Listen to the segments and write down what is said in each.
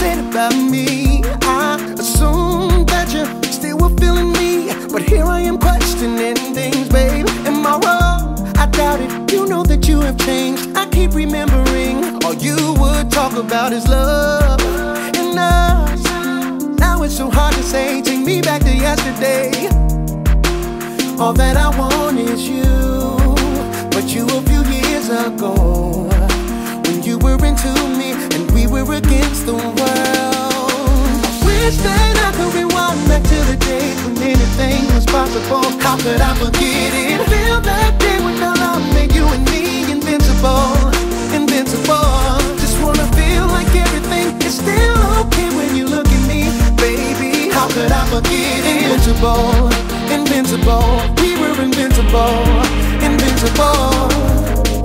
said about me. I assumed that you still were feeling me But here I am questioning things, babe. Am I wrong? I doubt it. You know that you have changed. I keep remembering All you would talk about is love. And us Now it's so hard to say. Take me back to yesterday. All that I want is you. But you a few years ago. Anything was possible. How could I forget it? Feel that day when our love made you and me invincible, invincible. Just wanna feel like everything is still okay when you look at me, baby. How could I forget it? Invincible, invincible. We were invincible, invincible.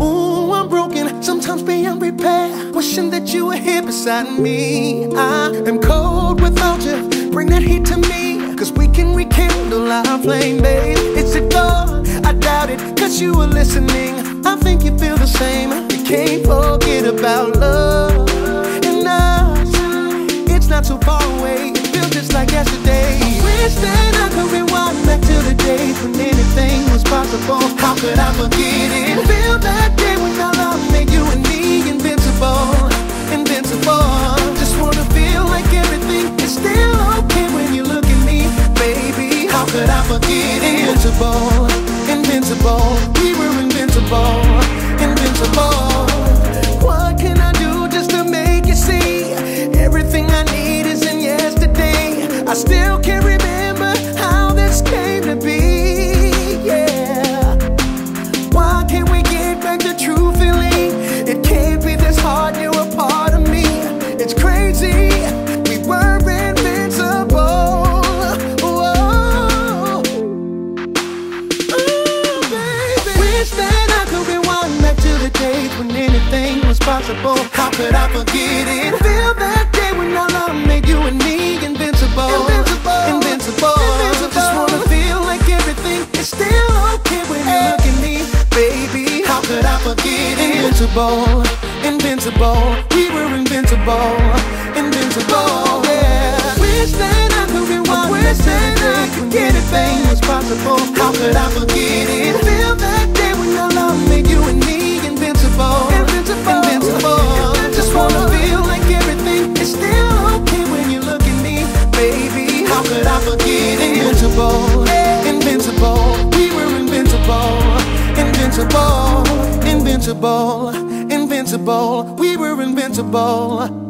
Ooh, I'm broken, sometimes beyond repair. Wishing that you were here beside me. I am cold without you. Bring that heat to me, cause we can rekindle our flame, babe. It's a thought, I doubt it, cause you were listening. I think you feel the same. You can't forget about love and us. It's not so far away, it feels just like yesterday. I wish that I could rewind back to the days when anything was possible. How could I forget Invincible, invincible. We were invincible, invincible. What can I do just to make you see? Everything I need is in yesterday. I still was possible. How could I forget it? Feel that day when our love made you and me invincible. Invincible. Invincible. Just wanna feel like everything is still okay when you look at me, baby. How could I forget it? Invincible. Invincible. We were invincible. Invincible. Yeah. Wish that I could rewind back to the days when anything was possible. How could I forget it? Invincible. Invincible. We were invincible.